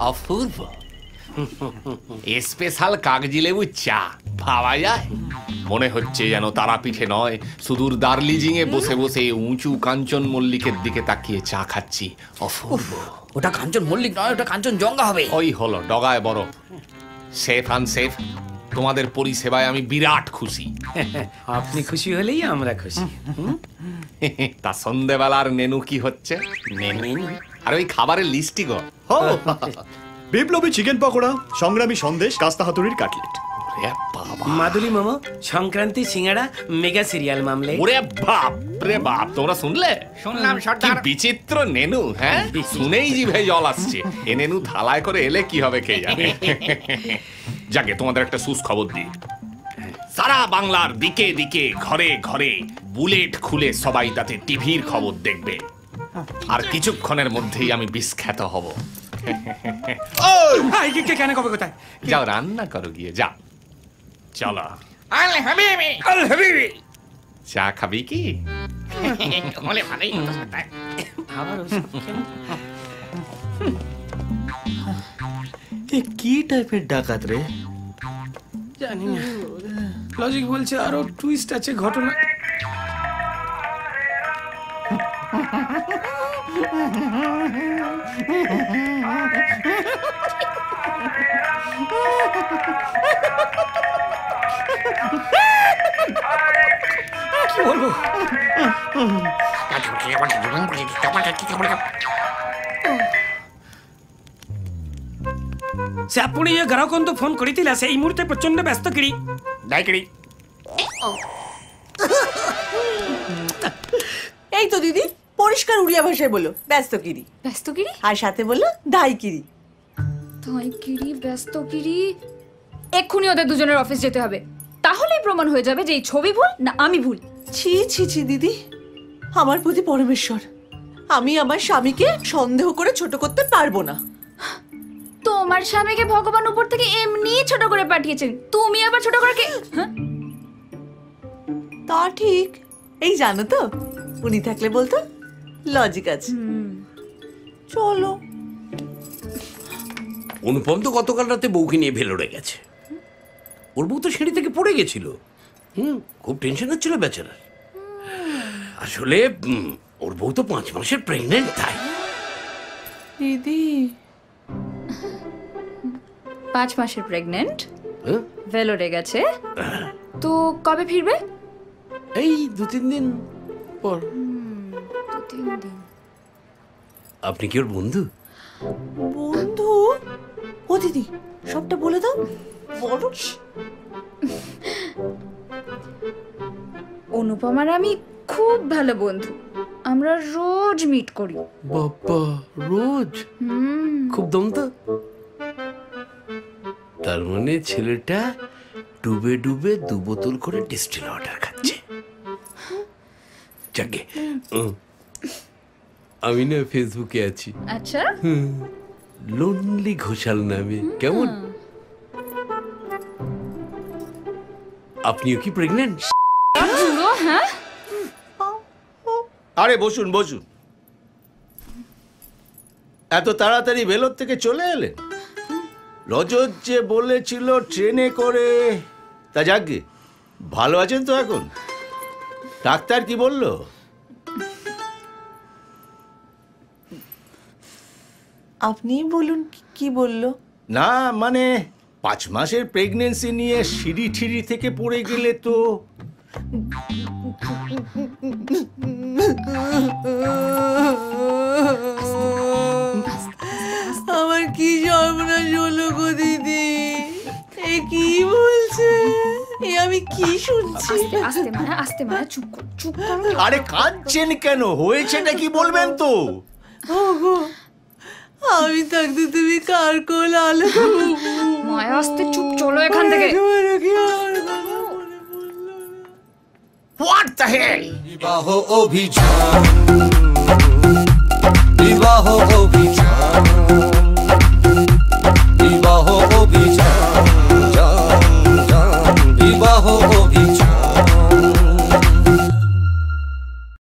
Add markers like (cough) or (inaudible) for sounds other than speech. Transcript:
অপূর্ব। Special কাগজি লেবু চা পাওয়া যায়। মনে হচ্ছে যেন তারাপীঠে নয় সুদূর দার্লিজিং এ বসে বসে উঁচু কাঞ্চন মল্লিকের দিকে তাকিয়ে চা খাচ্ছি। অপূর্ব। ওটা কাঞ্চন মল্লিক নয় ওটা কাঞ্চন জঙ্গা হবে। ওই হলো ডগায় বরফ সেফ আনসেফ তোমাদের পরিষেবায় আমি বিরাট খুশি। (laughs) আপনি খুশি হলেই আমরা খুশি। তা সন্ধেবেলার নেনু কি হচ্ছে? আর ওই খাবারের লিস্টই গো। বিপ্লবী চিকেন পকোড়া সংগ্রামী সন্দেশ কাস্তা হাতুড়ির কাটলেট মাদুলি মোমো সংক্রান্তি সিঙ্গাড়া মেগা সিরিয়াল মামলে। ওরে বাপ রে বাপ তোমরা শুনলে? শুনলাম সর্দার। বিচিত্র নেনু হ্যাঁ? শুনেই জিভে জল আসছে। এ নেনু থালায় করে এলে কি হবে কে জানে যাকে তোমাদের একটা সুস খবর দিই। সারা বাংলার দিকে দিকে ঘরে ঘরে বুলেট খুলে সবাই তাতে টিভির খবর দেখবে। আর কিছুক্ষণের মধ্যেই আমি বিখ্যাত হব। কেন কবে কোথায়? যাও রান্না করো গিয়ে যাও। চলো। আল হাবিবি। আল হাবিবি। চা খাবি কি? হলে ভালোই আবার এ কি টাইপের ডাকাত রে? জানি না। লজিক বলছে আরও টুইস্ট আছে ঘটনা কি বলবো সে আপনি ଏ ଗ୍ରାହକଙ୍କୁ ଫୋନ କରିଥିଲା ସେଇ ମୁହୂର୍ତ୍ତେ ପ୍ରଚଣ୍ଡ ବ୍ୟସ୍ତ କିରି ডাইকড়ি এই তো দিদি পরিষ্কার উড়িয়া ভাষায় বলো ব্যস্তগিরি। ব্যস্তগিরি? আর সাথে বলল দাইকিরি। তাইকিরি ব্যস্তগিরি। এক্ষুনি ওদের দুজনের অফিস যেতে হবে। তাহলেই প্রমাণ হয়ে যাবে যে এই ছবি ভুল না আমি ভুল। ছি ছি ছি দিদি। আমার প্রতি পরমেশ্বর। আমি আমার স্বামীকে সন্দেহ করে ছোট করতে পারব না। তোমার স্বামীকে ভগবান উপর থেকে এমনি ছোট করে পাঠিয়েছেন। তুমি আবার ছোট করে কে হ্যাঁ? তা ঠিক। এই জানো তো উনি থাকলে বলতো লজিক আছে। চলো। অনুপম তো গতকাল রাতে বউকে নিয়ে ভেলোরে গেছে। ওর বউ তো সিঁড়ি থেকে পড়ে গেছিল। হুম খুব টেনশন হচ্ছিল বেচারার। আসলে ওর বউ তো পাঁচ মাসের প্রেগনেন্ট তাই। দিদি। পাঁচ মাসের প্রেগনেন্ট হ্যাঁ? ভেলোরে গেছে। তো কবে ফিরবে? এই দু তিন দিন। পর। দু তিন দিন আপনি কি ওর বন্ধু? বন্ধু? ও দিদি সবটা বলে দাও। বড় অনুপমার আমি খুব ভালো বন্ধু। আমরা রোজ মিট করি। বাবা রোজ? হুম। খুব দম তো তার মানে ছেলেটা ডুবে ডুবে দু বোতল করে ডিস্টিল ওয়াটার খাচ্ছে। যাকে। আমি না ফেসবুকে আছি। আচ্ছা? লোনলি ঘোষাল নামে। কেমন? আপনিও কি প্রেগনেন্ট হ্যাঁ? আরে বসুন বসুন। এত তাড়াতাড়ি ভেলোর থেকে চলে এলেন? রজত যে বলেছিল ট্রেনে করে তা যাকে ভালো আছেন তো এখন? ডাক্তার কি বলল? আপনি বলুন কি- বলল? না মানে পাঁচ মাসের প্রেগনেন্সি নিয়ে সিঁড়ি ঠিড়ি থেকে পড়ে গেলে তো (laughs) আমি কি শুনছি? আস্তে আস্তে মায়া আস্তে মায়া চুপ চুপ করো আরে কাঁদছেন কেন? হয়েছেটা কি বলবেন তো? ওগো আমি থাকতে তুমি কার কোল আলো? মায়া আস্তে চুপ চলো এখান থেকে। হোয়াট দ্য হেল বিবাহ অভিযান। বিবাহ অভিযান।